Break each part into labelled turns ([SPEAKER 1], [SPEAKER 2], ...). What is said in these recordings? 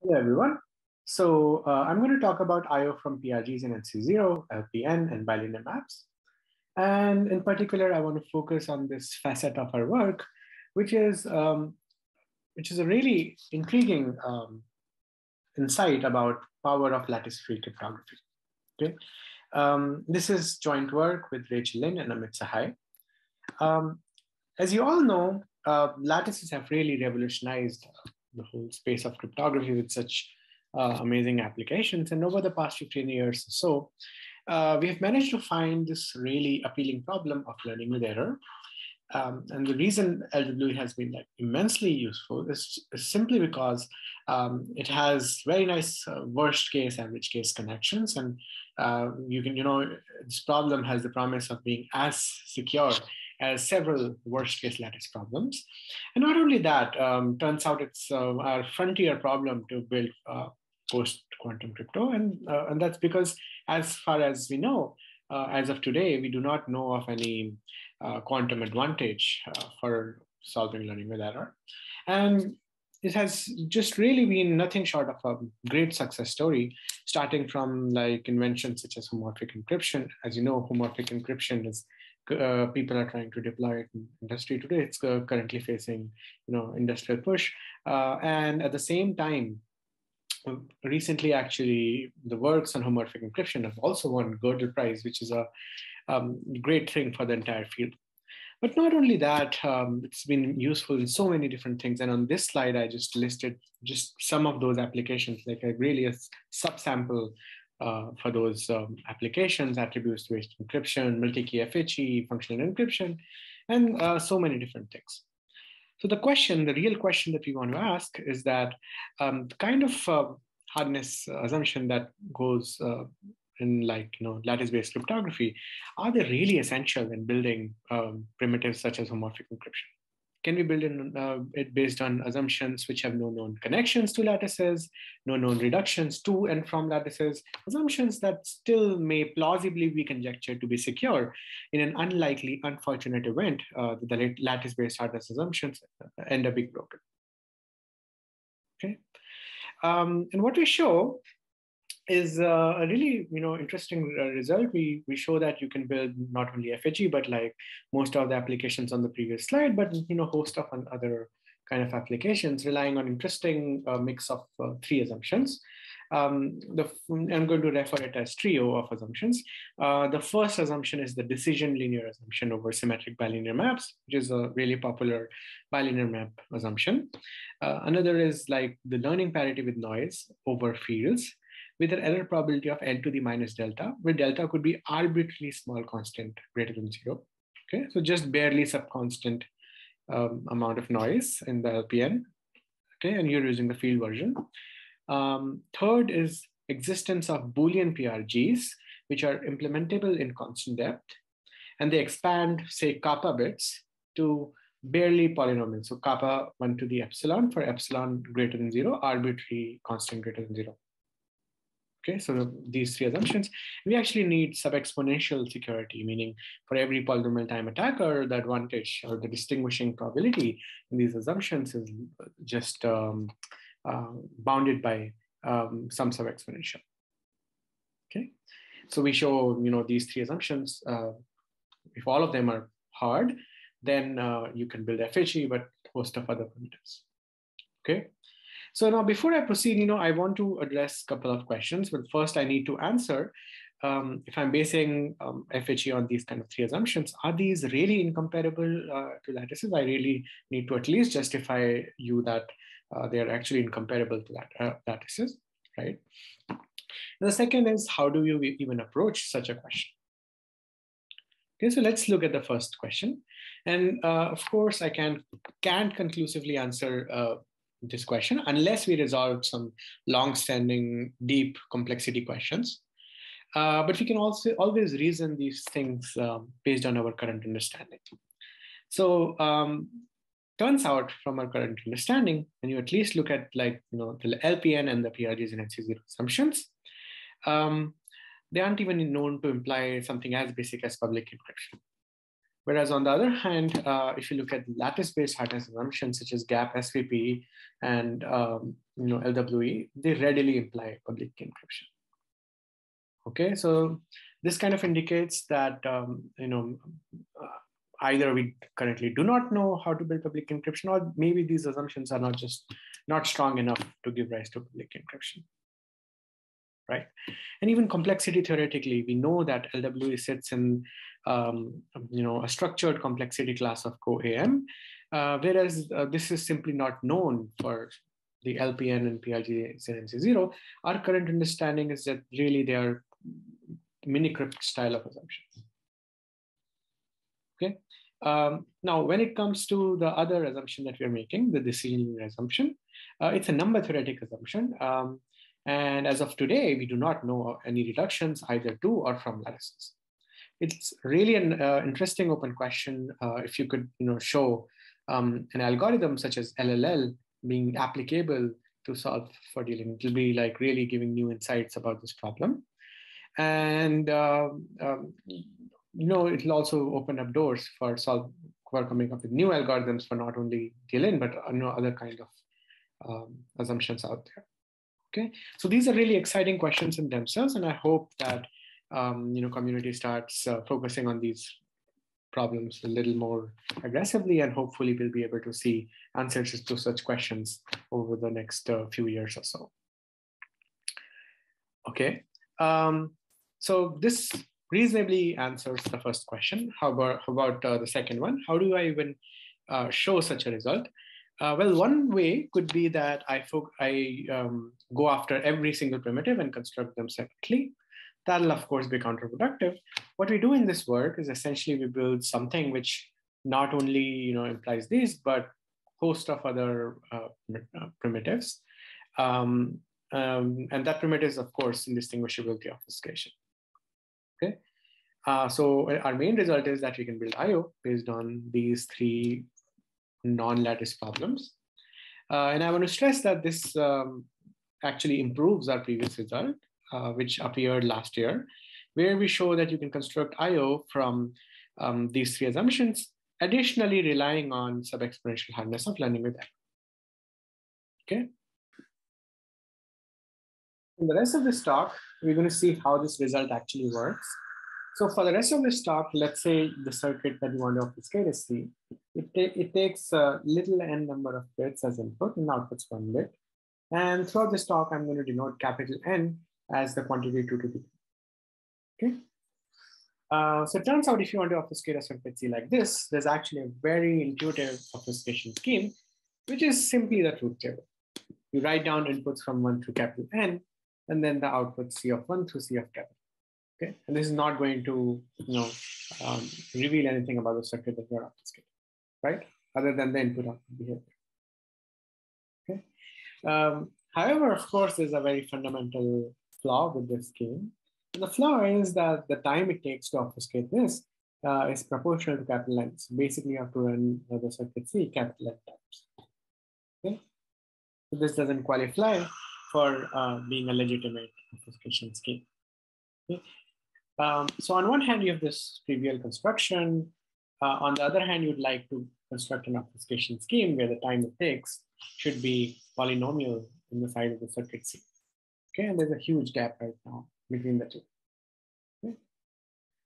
[SPEAKER 1] Hello, everyone. So uh, I'm going to talk about I.O. from PRGs in NC0, LPN, and bilinear maps. And in particular, I want to focus on this facet of our work, which is, um, which is a really intriguing um, insight about power of lattice-free cryptography. Okay, um, This is joint work with Rachel Lin and Amit Sahai. Um, as you all know, uh, lattices have really revolutionized the whole space of cryptography with such uh, amazing applications. And over the past 15 years or so, uh, we have managed to find this really appealing problem of learning with error. Um, and the reason LWE has been like immensely useful is, is simply because um, it has very nice uh, worst case, average case connections. And uh, you can, you know, this problem has the promise of being as secure as several worst case lattice problems. And not only that, um, turns out it's uh, our frontier problem to build uh, post quantum crypto. And, uh, and that's because, as far as we know, uh, as of today, we do not know of any uh, quantum advantage uh, for solving learning with error. And it has just really been nothing short of a great success story, starting from like inventions such as homomorphic encryption. As you know, homomorphic encryption is uh, people are trying to deploy it in industry today. It's uh, currently facing, you know, industrial push. Uh, and at the same time, recently actually the works on homomorphic encryption have also won Gödel Prize, which is a um, great thing for the entire field. But not only that, um, it's been useful in so many different things. And on this slide, I just listed just some of those applications, like a really a subsample uh, for those um, applications, attributes-based encryption, multi-key FHE, functional encryption, and uh, so many different things. So the question, the real question that we want to ask is that um, the kind of uh, hardness assumption that goes uh, in like you know lattice-based cryptography, are they really essential in building um, primitives such as homomorphic encryption? Can we build in, uh, it based on assumptions which have no known connections to lattices, no known reductions to and from lattices, assumptions that still may plausibly be conjectured to be secure in an unlikely, unfortunate event uh, the lattice-based hardness assumptions end up being broken. Okay, um, and what we show is uh, a really you know interesting uh, result. We we show that you can build not only FHE but like most of the applications on the previous slide, but you know host of other kind of applications relying on interesting uh, mix of uh, three assumptions. Um, the, I'm going to refer it as trio of assumptions. Uh, the first assumption is the decision linear assumption over symmetric bilinear maps, which is a really popular bilinear map assumption. Uh, another is like the learning parity with noise over fields with an error probability of n to the minus delta, where delta could be arbitrarily small constant greater than zero. Okay, so just barely subconstant um, amount of noise in the LPN. Okay, and you're using the field version. Um, third is existence of Boolean PRGs, which are implementable in constant depth. And they expand, say, kappa bits to barely polynomial. So kappa 1 to the epsilon for epsilon greater than 0, arbitrary constant greater than 0. Okay, so these three assumptions, we actually need sub-exponential security, meaning for every polynomial time attacker, the advantage or the distinguishing probability in these assumptions is just um, uh, bounded by um, some sub-exponential. Okay, so we show you know these three assumptions. Uh, if all of them are hard, then uh, you can build FHE, but host of other primitives. Okay. So now before I proceed, you know, I want to address a couple of questions, but first I need to answer um, if I'm basing um, FHE on these kind of three assumptions, are these really incomparable uh, to lattices? I really need to at least justify you that uh, they are actually incomparable to that, uh, lattices, right? And the second is how do you even approach such a question? Okay, so let's look at the first question. And uh, of course, I can, can't conclusively answer uh, this question unless we resolve some long-standing, deep complexity questions. Uh, but we can also always reason these things um, based on our current understanding. So um, turns out from our current understanding, when you at least look at like you know the LPN and the PRGs and NC0 assumptions, um, they aren't even known to imply something as basic as public encryption. Whereas on the other hand, uh, if you look at lattice-based hardness assumptions such as GAP, SVP, and um, you know LWE, they readily imply public encryption. Okay, so this kind of indicates that um, you know uh, either we currently do not know how to build public encryption, or maybe these assumptions are not just not strong enough to give rise to public encryption. Right, and even complexity theoretically, we know that LWE sits in um, you know a structured complexity class of CoAM, uh, whereas uh, this is simply not known for the LPN and PRG NC0. Our current understanding is that really they are minicrypt style of assumptions. Okay. Um, now, when it comes to the other assumption that we're making, the decision assumption, uh, it's a number theoretic assumption. Um, and as of today, we do not know any reductions either to or from lattices. It's really an uh, interesting open question. Uh, if you could, you know, show um, an algorithm such as LLL being applicable to solve for DLIN, it will be like really giving new insights about this problem. And um, um, you know, it'll also open up doors for solve for coming up with new algorithms for not only DLIN, but you know, other kind of um, assumptions out there. Okay, so these are really exciting questions in themselves, and I hope that um, you know community starts uh, focusing on these problems a little more aggressively, and hopefully we'll be able to see answers to such questions over the next uh, few years or so. Okay, um, so this reasonably answers the first question. How about, how about uh, the second one? How do I even uh, show such a result? Uh, well, one way could be that I, I um, go after every single primitive and construct them separately. That'll of course be counterproductive. What we do in this work is essentially we build something which not only you know implies these, but host of other uh, uh, primitives. Um, um, and that primitive is of course indistinguishability obfuscation. Okay. Uh, so our main result is that we can build IO based on these three non-lattice problems. Uh, and I want to stress that this um, actually improves our previous result, uh, which appeared last year, where we show that you can construct IO from um, these three assumptions, additionally relying on sub-exponential hardness of learning with M. Okay. In the rest of this talk, we're going to see how this result actually works. So for the rest of this talk, let's say the circuit that you want to obfuscate is C. It, it takes a little n number of bits as input and outputs one bit. And throughout this talk, I'm going to denote capital N as the quantity 2 to the Okay. Uh, so it turns out if you want to obfuscate a circuit C like this, there's actually a very intuitive obfuscation scheme, which is simply the truth table. You write down inputs from 1 to capital N, and then the output C of one through C of capital. Okay, and this is not going to you know um, reveal anything about the circuit that you're obfuscating, right? Other than the input output behavior. Okay. Um, however, of course, there's a very fundamental flaw with this scheme. And the flaw is that the time it takes to obfuscate this uh, is proportional to capital N. So basically, you have to run the circuit C capital N times. Okay. So this doesn't qualify for uh, being a legitimate obfuscation scheme. Okay. Um, so on one hand, you have this trivial construction. Uh, on the other hand, you'd like to construct an obfuscation scheme where the time it takes should be polynomial in the size of the circuit C. Okay, and there's a huge gap right now between the two. Okay.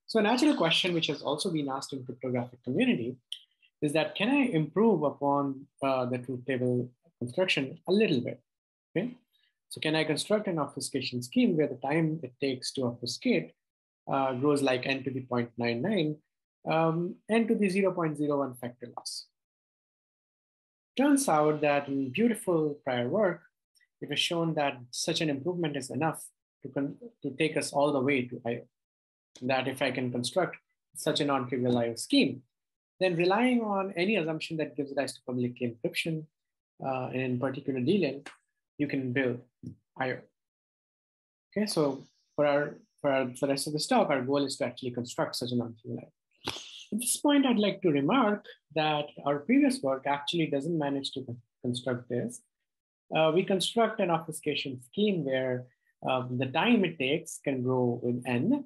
[SPEAKER 1] So a natural question which has also been asked in cryptographic community is that can I improve upon uh, the truth table construction a little bit? Okay, so can I construct an obfuscation scheme where the time it takes to obfuscate uh, grows like n to the 0.99, um, n to the 0.01 factor loss? Turns out that in beautiful prior work, it was shown that such an improvement is enough to, to take us all the way to IO. That if I can construct such a non-trivial IO scheme, then relying on any assumption that gives rise to public key encryption, uh, in particular DLIN, you can build IO. Okay, so for our for the rest of the talk, our goal is to actually construct such an non-trivial At this point, I'd like to remark that our previous work actually doesn't manage to construct this. Uh, we construct an obfuscation scheme where um, the time it takes can grow with n.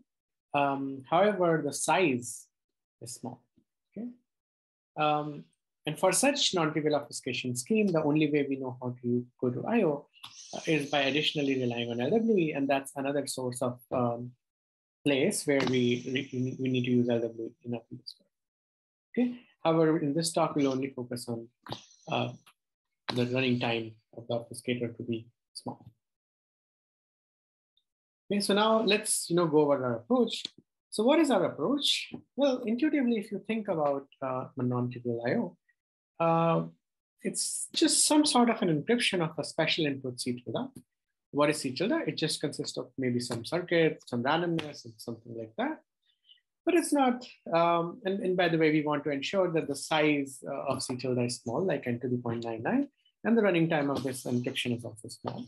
[SPEAKER 1] Um, however, the size is small. Um, and for such non-trivial obfuscation scheme, the only way we know how to go to I.O. Uh, is by additionally relying on LWE, and that's another source of um, place where we, we need to use LWE in a Okay. However, in this talk, we'll only focus on uh, the running time of the obfuscator to be small. Okay, so now let's you know go over our approach. So what is our approach? Well, intuitively, if you think about uh, non-trivial I/O, uh, it's just some sort of an encryption of a special input C tilde. What is C tilde? It just consists of maybe some circuit, some randomness, and something like that. But it's not, um, and, and by the way, we want to ensure that the size uh, of C tilde is small, like n to the 0.99, and the running time of this encryption is also small.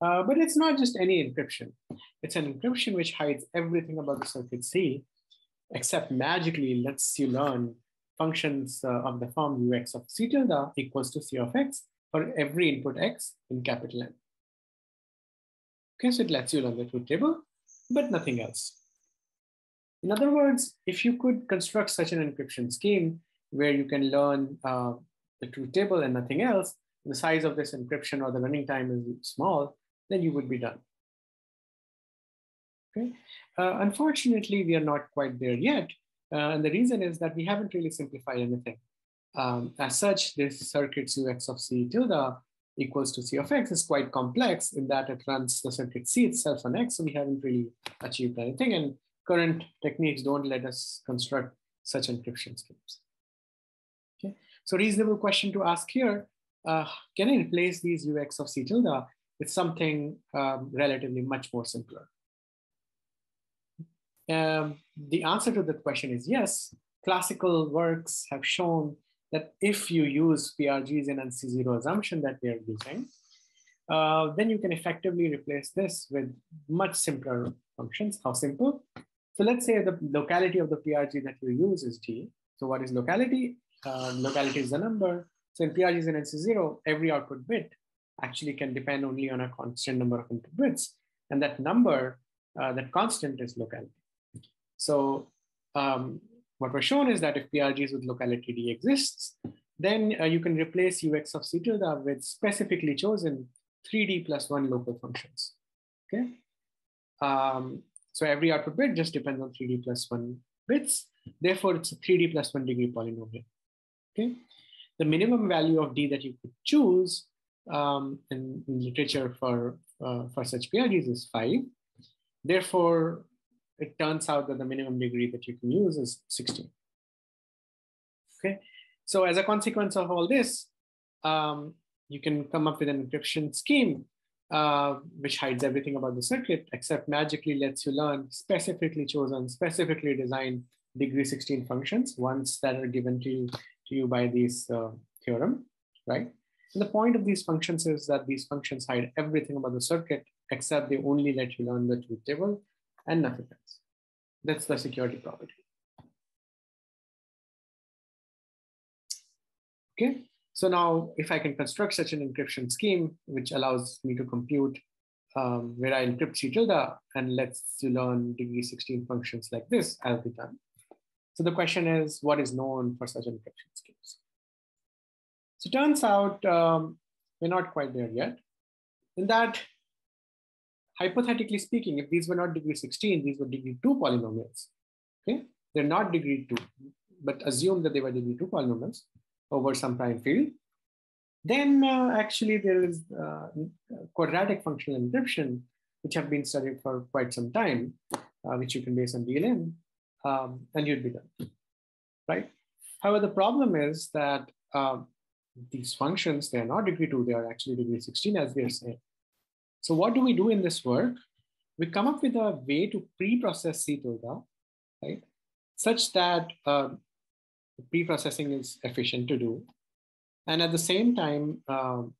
[SPEAKER 1] Uh, but it's not just any encryption. It's an encryption which hides everything about the circuit C, except magically lets you learn functions uh, of the form ux of c tilde equals to c of x for every input x in capital N. Okay, so it lets you learn the truth table, but nothing else. In other words, if you could construct such an encryption scheme where you can learn uh, the truth table and nothing else, the size of this encryption or the running time is small, then you would be done. Okay. Uh, unfortunately, we are not quite there yet. Uh, and the reason is that we haven't really simplified anything. Um, as such, this circuit ux of c tilde equals to c of x is quite complex in that it runs the circuit c itself on x, so we haven't really achieved anything. And current techniques don't let us construct such encryption schemes. Okay, so reasonable question to ask here, can I replace these ux of c tilde with something um, relatively much more simpler? Um, the answer to that question is yes. Classical works have shown that if you use PRGs in NC0 assumption that we are using, uh, then you can effectively replace this with much simpler functions. How simple? So let's say the locality of the PRG that you use is G. So what is locality? Uh, locality is the number. So in PRGs in NC0, every output bit actually can depend only on a constant number of input bits. And that number, uh, that constant is locality. So um, what was shown is that if PRGs with locality D exists, then uh, you can replace UX of C tilde with specifically chosen 3D plus one local functions, okay? Um, so every output bit just depends on 3D plus one bits. Therefore, it's a 3D plus one degree polynomial, okay? The minimum value of D that you could choose um, in, in, literature for, uh, for such PRGs is five. Therefore, it turns out that the minimum degree that you can use is 16. Okay, so as a consequence of all this, um, you can come up with an encryption scheme uh, which hides everything about the circuit, except magically lets you learn specifically chosen, specifically designed degree 16 functions, ones that are given to you, to you by this uh, theorem, right? And the point of these functions is that these functions hide everything about the circuit, except they only let you learn the truth table and nothing else. That's the security property. Okay, so now if I can construct such an encryption scheme, which allows me to compute um, where I encrypt C tilde and lets you learn degree 16 functions like this, I'll be done. So the question is, what is known for such encryption schemes? So turns out um, we're not quite there yet. In that hypothetically speaking, if these were not degree 16, these were degree 2 polynomials. Okay, they're not degree 2, but assume that they were degree 2 polynomials over some prime field. Then uh, actually there is uh, quadratic functional encryption, which have been studied for quite some time, uh, which you can base on DLIN, um, and you'd be done, right? However, the problem is that um, these functions, they are not degree 2, they are actually degree 16 as we are saying. So what do we do in this work? We come up with a way to pre-process C tilde, right? Such that uh, pre-processing is efficient to do. And at the same time, um,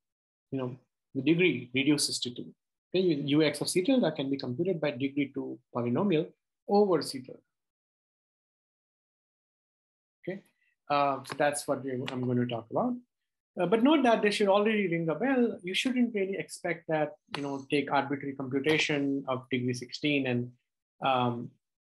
[SPEAKER 1] you know, the degree reduces to two. Okay, UX of C tilde can be computed by degree two polynomial over C tilde. Uh, so that's what I'm going to talk about. Uh, but note that this should already ring a bell. You shouldn't really expect that, you know, take arbitrary computation of degree 16 and um,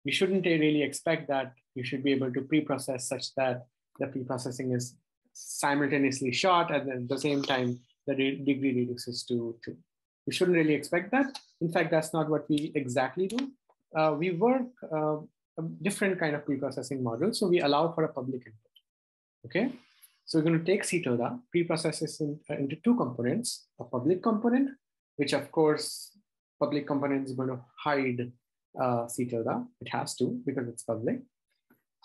[SPEAKER 1] you shouldn't really expect that you should be able to pre-process such that the pre-processing is simultaneously short and at the same time the degree reduces to two. We shouldn't really expect that. In fact, that's not what we exactly do. Uh, we work uh, a different kind of pre-processing model. So we allow for a public input, okay? So we're going to take C tilde, pre-process this in, uh, into two components, a public component, which of course, public component is going to hide uh, C tilde. It has to because it's public.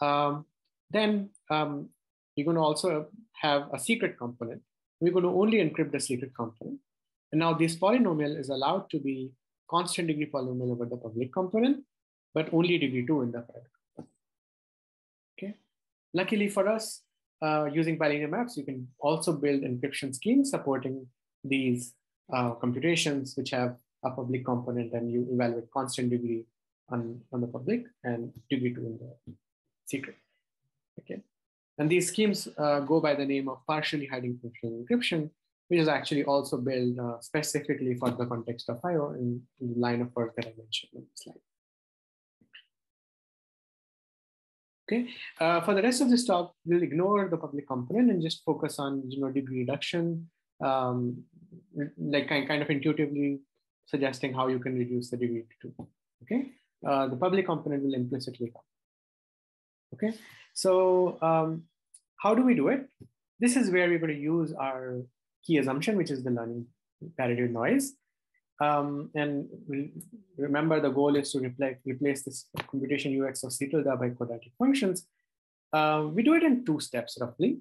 [SPEAKER 1] Um, then um, you're going to also have a secret component. We're going to only encrypt the secret component. And now this polynomial is allowed to be constant degree polynomial over the public component, but only degree two in the private component. Okay. Luckily for us, uh, using bilinear maps, you can also build encryption schemes supporting these uh, computations, which have a public component and you evaluate constant degree on, on the public and degree two in the secret. Okay. And these schemes uh, go by the name of partially hiding functional encryption, which is actually also built uh, specifically for the context of IO in, in, the line of work that I mentioned in the slide. Okay, uh, for the rest of this talk, we'll ignore the public component and just focus on you know degree reduction, um, like kind of intuitively suggesting how you can reduce the degree to two. Okay, uh, the public component will implicitly come. Okay, so um, how do we do it? This is where we're going to use our key assumption, which is the learning parity noise. Um, and remember the goal is to replace, replace this computation UX of C by quadratic functions. Uh, we do it in two steps roughly.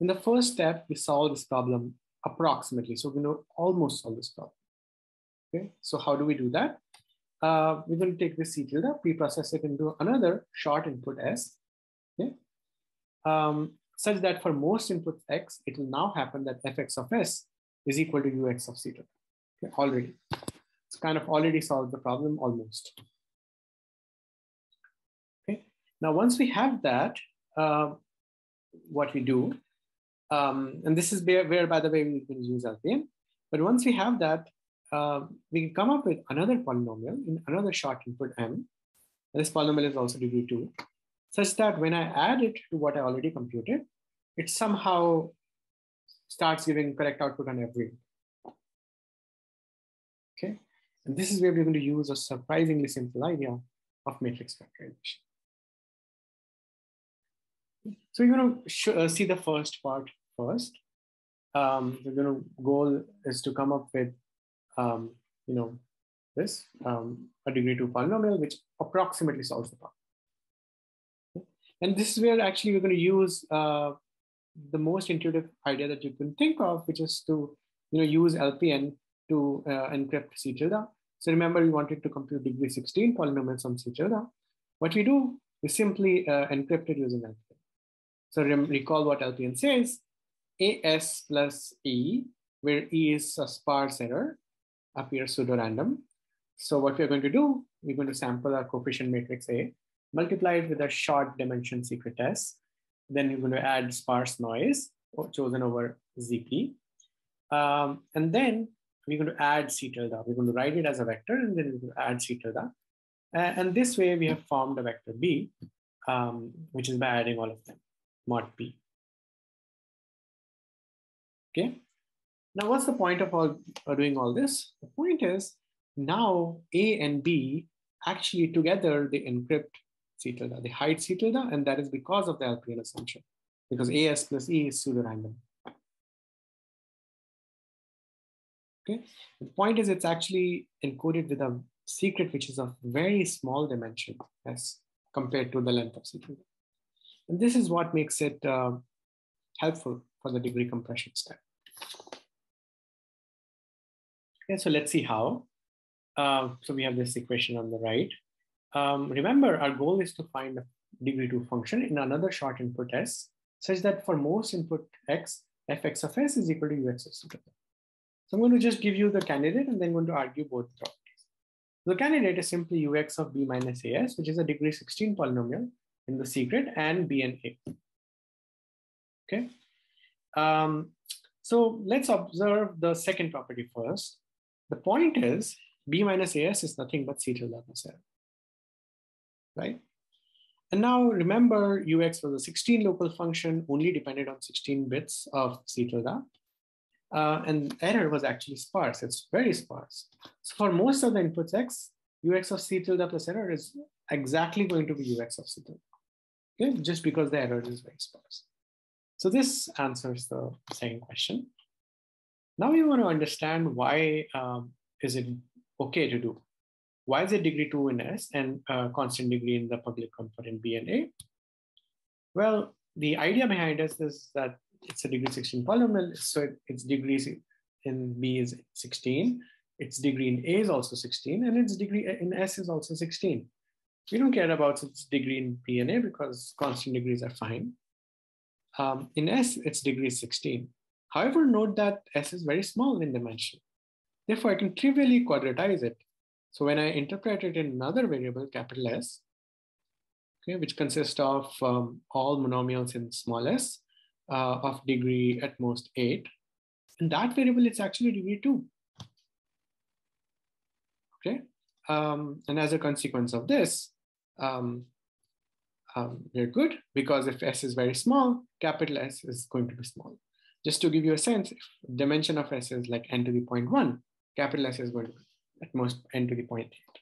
[SPEAKER 1] In the first step, we solve this problem approximately. So we know almost solve this problem. Okay, so how do we do that? Uh, we're going to take this C tilde, pre-process it into another short input S. Okay, um, such that for most inputs X, it will now happen that fx of S is equal to ux of C okay, already. It's kind of already solved the problem almost. Okay, now once we have that, uh, what we do, um, and this is where, where, by the way, we can use LPN, but once we have that, uh, we can come up with another polynomial in another short input M. This polynomial is also degree two, such that when I add it to what I already computed, it somehow starts giving correct output on every and this is where we're going to use a surprisingly simple idea of matrix factorization. So we're going to uh, see the first part first. Um, we're going to goal is to come up with, um, you know, this um, a degree two polynomial which approximately solves the problem. And this is where actually we're going to use uh, the most intuitive idea that you can think of, which is to you know use LPN to uh, encrypt C tilde. So remember, we wanted to compute degree 16 polynomials on tilde. What we do is simply uh, encrypt it using LPN. So recall what LPN says, AS plus E, where E is a sparse error, appears pseudo-random. So what we're going to do, we're going to sample our coefficient matrix A, multiply it with a short dimension secret S. Then you're going to add sparse noise chosen over ZP. Um, and then we're going to add C tilde. We're going to write it as a vector and then we're add C tilde. And this way we have formed a vector B, um, which is by adding all of them, mod P. Okay. Now, what's the point of all uh, doing all this? The point is now A and B actually together they encrypt C tilde, they hide C tilde, and that is because of the LPN assumption, because AS plus E is pseudo-random. Okay. The point is it's actually encoded with a secret which is of very small dimension as compared to the length of secret. And this is what makes it uh, helpful for the degree compression step. Okay, so let's see how. Uh, so we have this equation on the right. Um, remember, our goal is to find a degree two function in another short input s, such that for most input x, fx of s is equal to ux of. So I'm going to just give you the candidate and then I'm going to argue both properties. The candidate is simply ux of b minus as, which is a degree 16 polynomial in the secret and b and a. Okay. Um, so let's observe the second property first. The point is b minus as is nothing but c tilde plus right? And now remember, ux was a 16 local function, only depended on 16 bits of C tilde. Uh, and error was actually sparse. It's very sparse. So for most of the inputs x, ux of C tilde plus error is exactly going to be ux of C tilde. Okay, just because the error is very sparse. So this answers the second question. Now we want to understand why um, is it okay to do? Why is it degree two in S and uh, constant degree in the public component B and A? Well, the idea behind this is that it's a degree 16 polynomial, so its degrees in B is 16, its degree in A is also 16, and its degree in S is also 16. We don't care about its degree in B and A because constant degrees are fine. Um, in S, its degree is 16. However, note that S is very small in dimension. Therefore, I can trivially quadratize it. So when I interpret it in another variable, capital S, okay, which consists of um, all monomials in small s uh, of degree at most eight, And that variable, it's actually degree two. Okay, um, and as a consequence of this, um, um, we're good because if S is very small, capital S is going to be small. Just to give you a sense, if dimension of S is like n to the point one, capital S is going to be at most n to the point eight.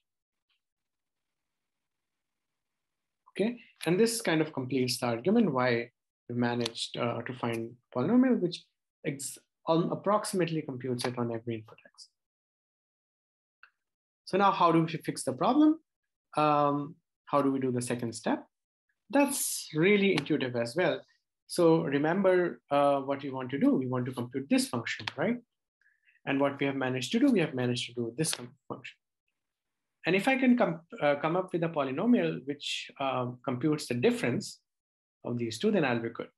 [SPEAKER 1] Okay, and this kind of completes the argument why managed uh, to find polynomial which approximately computes it on every input x. So now how do we fix the problem? Um, how do we do the second step? That's really intuitive as well. So remember uh, what we want to do. We want to compute this function, right? And what we have managed to do, we have managed to do this function. And if I can com uh, come up with a polynomial which uh, computes the difference of these two, then I'll be good.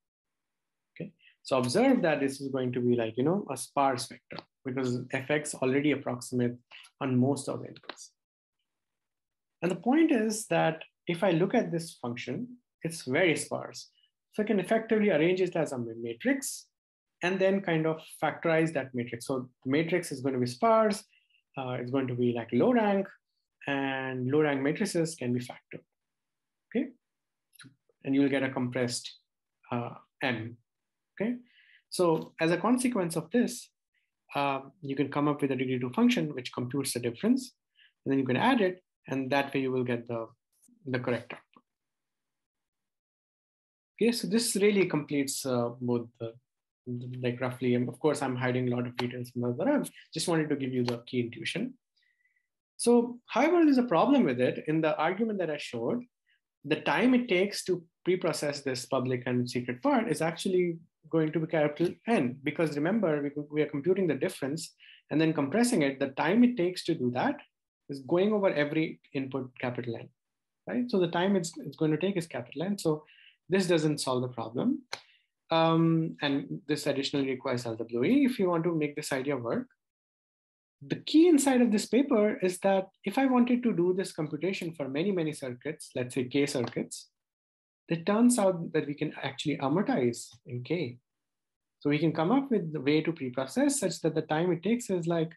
[SPEAKER 1] Okay. So observe that this is going to be like, you know, a sparse vector because fx already approximate on most of the inputs. And the point is that if I look at this function, it's very sparse. So I can effectively arrange it as a matrix and then kind of factorize that matrix. So the matrix is going to be sparse. Uh, it's going to be like low rank and low rank matrices can be factored. Okay. And you'll get a compressed uh, M. Okay. So as a consequence of this, uh, you can come up with a degree two function which computes the difference. And then you can add it. And that way you will get the, the correct output. Okay, so this really completes uh, both the like roughly, and of course, I'm hiding a lot of details from other. Just wanted to give you the key intuition. So, however, there's a problem with it. In the argument that I showed, the time it takes to pre-process this public and secret part is actually going to be capital N because remember, we, we are computing the difference and then compressing it. The time it takes to do that is going over every input capital N, right? So the time it's, it's going to take is capital N. So this doesn't solve the problem. Um, and this additionally requires LWE if you want to make this idea work. The key inside of this paper is that if I wanted to do this computation for many, many circuits, let's say K circuits, it turns out that we can actually amortize in K. So we can come up with the way to pre-process such that the time it takes is like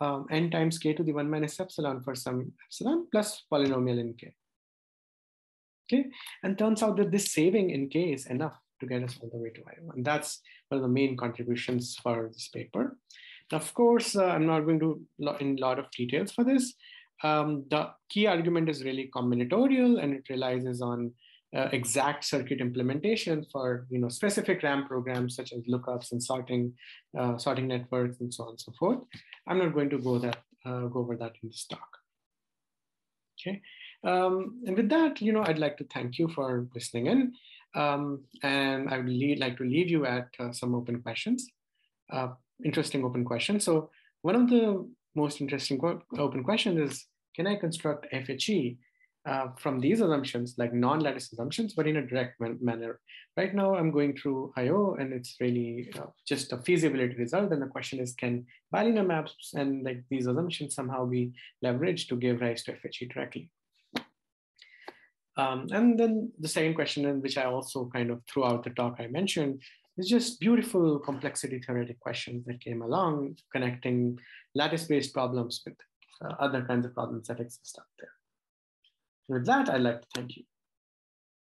[SPEAKER 1] um, n times k to the 1 minus epsilon for some epsilon plus polynomial in k. Okay, and turns out that this saving in k is enough to get us all the way to IO. And that's one of the main contributions for this paper. Of course, uh, I'm not going to in a lot of details for this. Um, the key argument is really combinatorial and it relies on uh, exact circuit implementation for you know specific RAM programs such as lookups and sorting, uh, sorting networks and so on and so forth. I'm not going to go that uh, go over that in this talk. Okay, um, and with that, you know, I'd like to thank you for listening in. Um, and I would like to leave you at uh, some open questions, uh, interesting open question. So one of the most interesting open questions is, can I construct FHE uh, from these assumptions, like non-lattice assumptions, but in a direct man manner? Right now, I'm going through IO, and it's really uh, just a feasibility result. And the question is, can bilinear maps and like these assumptions somehow be leveraged to give rise to FHE directly? Um, and then the second question, which I also kind of throughout the talk I mentioned, is just beautiful complexity theoretic questions that came along, connecting lattice-based problems with uh, other kinds of problems that exist out there. With that, I'd like to thank you.